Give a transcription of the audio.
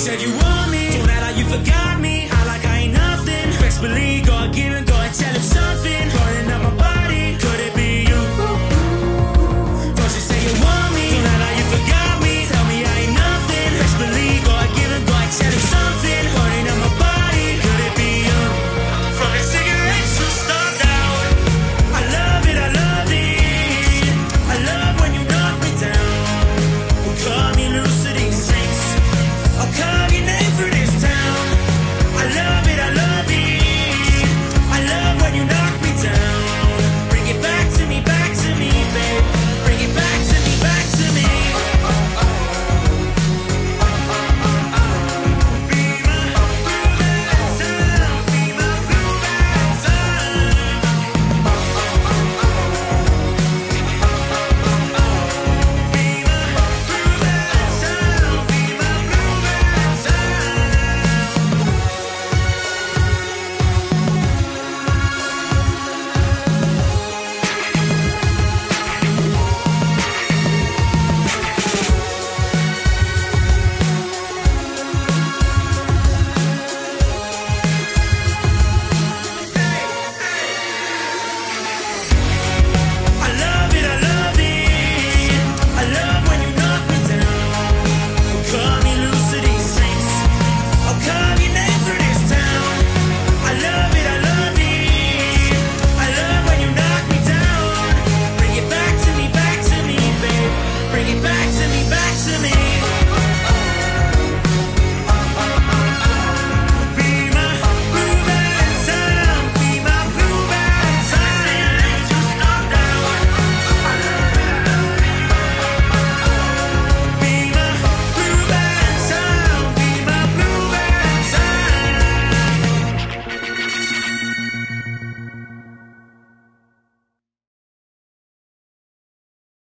said you want me, don't act like you forgot.